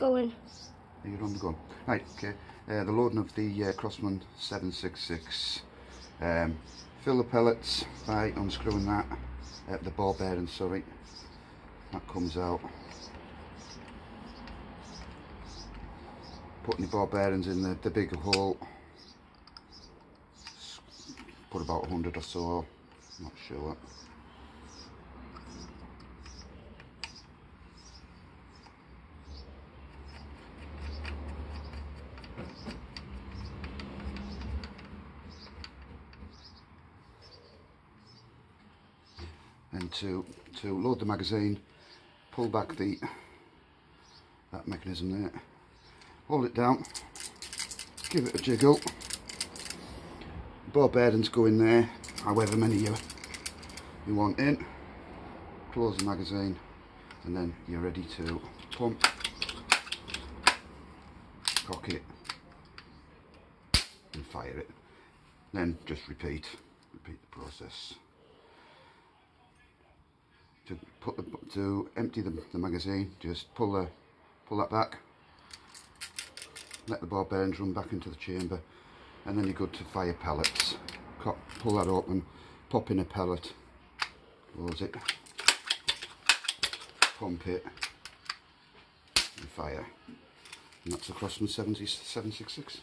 going. You're on the gun. Right, okay. Uh, the loading of the uh, Crosman 766. Um, fill the pellets by unscrewing that, uh, the ball bearing, sorry. That comes out. Putting the ball bearings in the, the hole. Put about 100 or so, not sure. And to to load the magazine pull back the that mechanism there hold it down give it a jiggle. Ball bearings go in there however many you you want in. Close the magazine and then you're ready to pump cock it and fire it. Then just repeat repeat the process to put the, to empty the, the magazine just pull the pull that back. Let the ball bearings run back into the chamber and then you're good to fire pellets. Pull that open pop in a pellet close it pump it and fire. And that's the Crosman 766